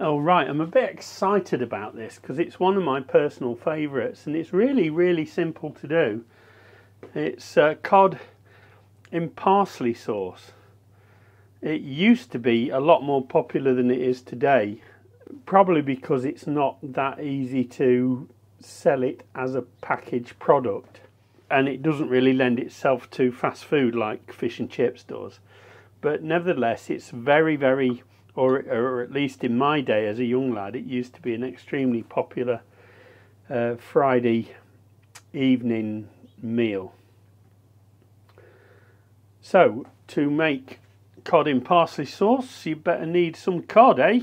Oh right, I'm a bit excited about this because it's one of my personal favourites and it's really, really simple to do. It's uh, cod in parsley sauce. It used to be a lot more popular than it is today, probably because it's not that easy to sell it as a packaged product and it doesn't really lend itself to fast food like fish and chips does. But nevertheless, it's very, very, or, or at least in my day as a young lad, it used to be an extremely popular uh, Friday evening meal. So, to make cod in parsley sauce, you better need some cod, eh?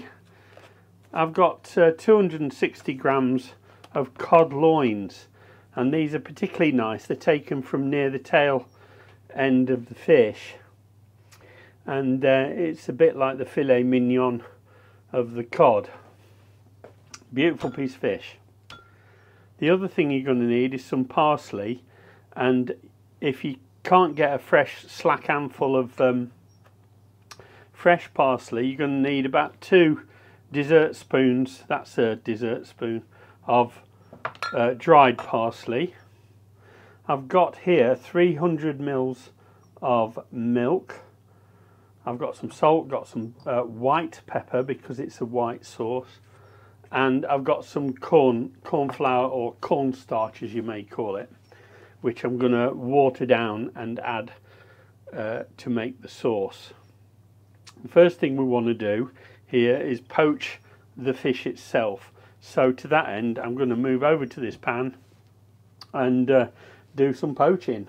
I've got uh, 260 grams of cod loins and these are particularly nice. They're taken from near the tail end of the fish and uh, it's a bit like the filet mignon of the cod. Beautiful piece of fish. The other thing you're going to need is some parsley and if you can't get a fresh slack handful of um, fresh parsley you're going to need about two dessert spoons, that's a dessert spoon, of uh, dried parsley. I've got here 300 mils of milk. I've got some salt, got some uh, white pepper because it's a white sauce, and I've got some corn, corn flour or corn starch as you may call it, which I'm going to water down and add uh, to make the sauce. The first thing we want to do here is poach the fish itself. So to that end, I'm going to move over to this pan and uh, do some poaching.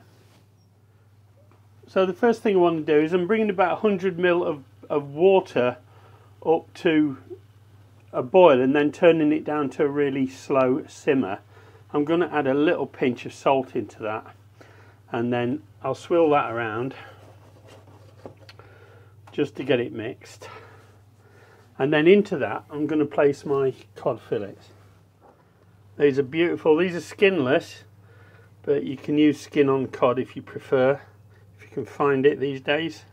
So the first thing I want to do is I'm bringing about 100 ml of, of water up to a boil and then turning it down to a really slow simmer. I'm going to add a little pinch of salt into that and then I'll swirl that around just to get it mixed. And then into that I'm going to place my cod fillets. These are beautiful. These are skinless but you can use skin on cod if you prefer can find it these days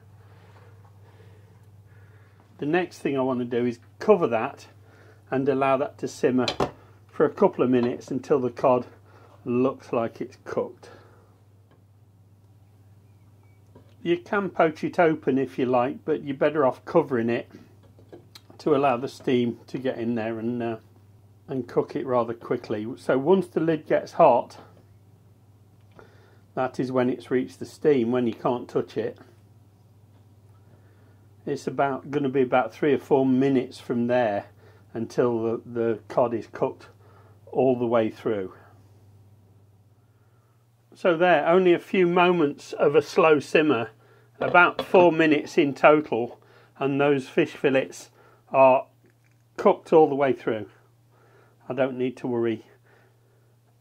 the next thing I want to do is cover that and allow that to simmer for a couple of minutes until the cod looks like it's cooked you can poach it open if you like but you're better off covering it to allow the steam to get in there and uh, and cook it rather quickly. So once the lid gets hot, that is when it's reached the steam, when you can't touch it. It's about going to be about three or four minutes from there until the, the cod is cooked all the way through. So there, only a few moments of a slow simmer, about four minutes in total, and those fish fillets are cooked all the way through. I don't need to worry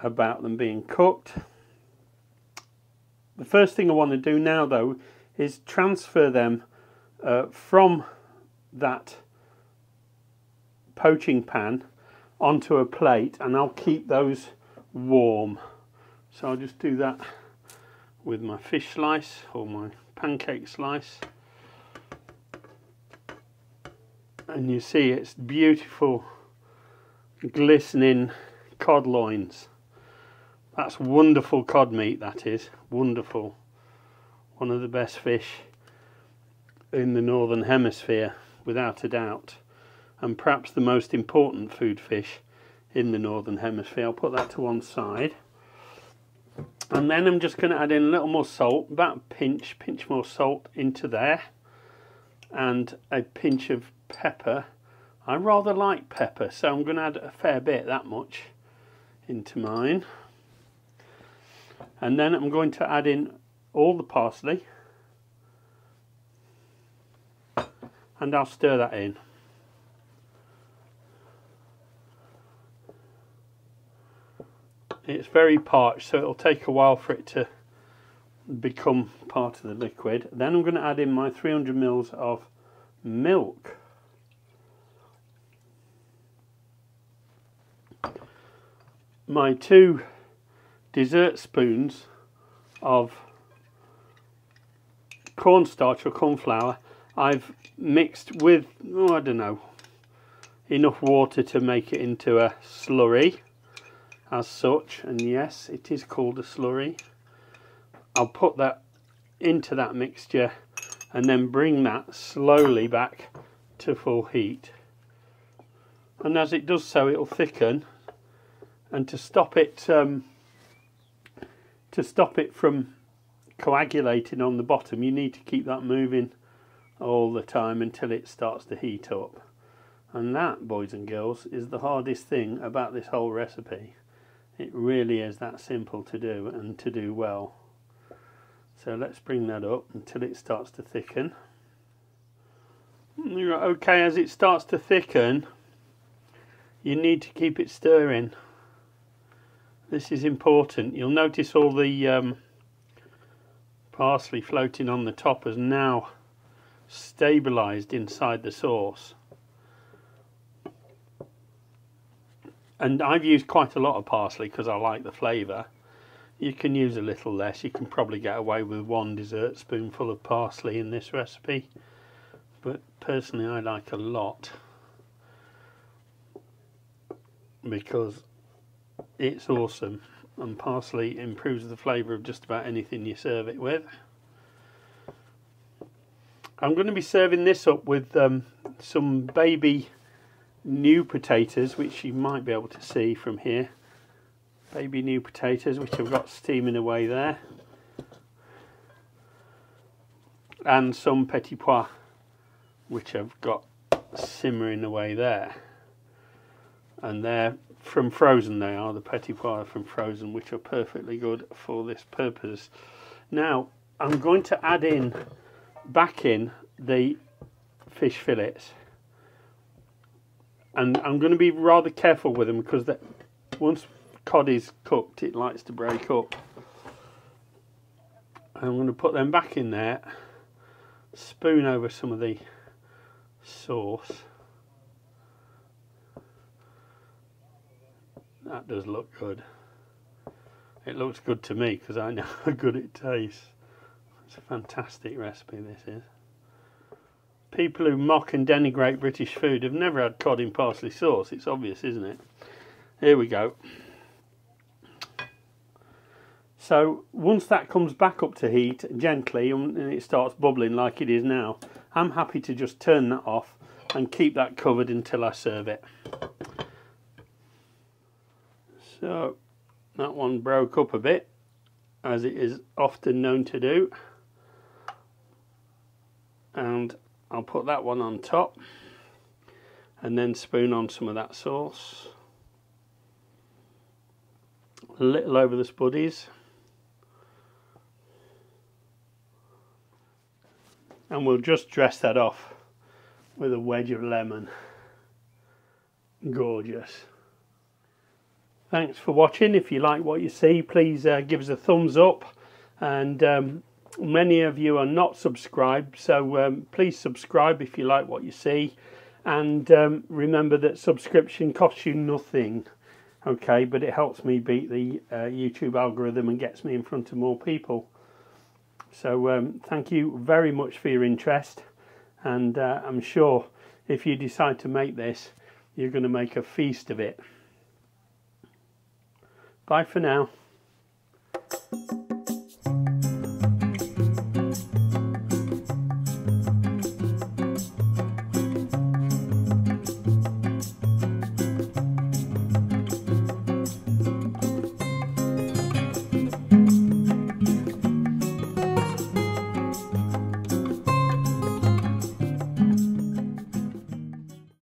about them being cooked. The first thing I want to do now though is transfer them uh, from that poaching pan onto a plate and I'll keep those warm. So I'll just do that with my fish slice or my pancake slice. and you see it's beautiful glistening cod loins that's wonderful cod meat that is. Wonderful. One of the best fish in the northern hemisphere without a doubt. And perhaps the most important food fish in the northern hemisphere. I'll put that to one side. And then I'm just going to add in a little more salt about a pinch pinch more salt into there and a pinch of pepper. I rather like pepper, so I'm going to add a fair bit, that much, into mine. And then I'm going to add in all the parsley. And I'll stir that in. It's very parched, so it'll take a while for it to become part of the liquid. Then I'm going to add in my 300 mils of milk. my two dessert spoons of cornstarch or corn flour I've mixed with, oh, I don't know, enough water to make it into a slurry as such. And yes it is called a slurry. I'll put that into that mixture and then bring that slowly back to full heat. And as it does so it'll thicken. And to stop it um, to stop it from coagulating on the bottom you need to keep that moving all the time until it starts to heat up. And that boys and girls is the hardest thing about this whole recipe. It really is that simple to do and to do well. So let's bring that up until it starts to thicken. Okay as it starts to thicken you need to keep it stirring this is important. You'll notice all the um, parsley floating on the top has now stabilized inside the sauce. And I've used quite a lot of parsley because I like the flavour. You can use a little less. You can probably get away with one dessert spoonful of parsley in this recipe. But personally I like a lot. Because it's awesome and parsley improves the flavour of just about anything you serve it with. I'm going to be serving this up with um, some baby new potatoes which you might be able to see from here. Baby new potatoes which I've got steaming away there. And some petit pois which I've got simmering away there. And they're from Frozen they are, the petit pois from Frozen, which are perfectly good for this purpose. Now, I'm going to add in, back in, the fish fillets. And I'm going to be rather careful with them because that once cod is cooked, it likes to break up. I'm going to put them back in there, spoon over some of the sauce. That does look good. It looks good to me because I know how good it tastes. It's a fantastic recipe this is. People who mock and denigrate British food have never had cod in parsley sauce. It's obvious, isn't it? Here we go. So once that comes back up to heat gently um, and it starts bubbling like it is now, I'm happy to just turn that off and keep that covered until I serve it. So that one broke up a bit as it is often known to do. And I'll put that one on top and then spoon on some of that sauce. A little over the spuddies. And we'll just dress that off with a wedge of lemon. Gorgeous Thanks for watching. If you like what you see, please uh, give us a thumbs up. And um, many of you are not subscribed, so um, please subscribe if you like what you see. And um, remember that subscription costs you nothing, okay? But it helps me beat the uh, YouTube algorithm and gets me in front of more people. So um, thank you very much for your interest. And uh, I'm sure if you decide to make this, you're going to make a feast of it. Bye for now.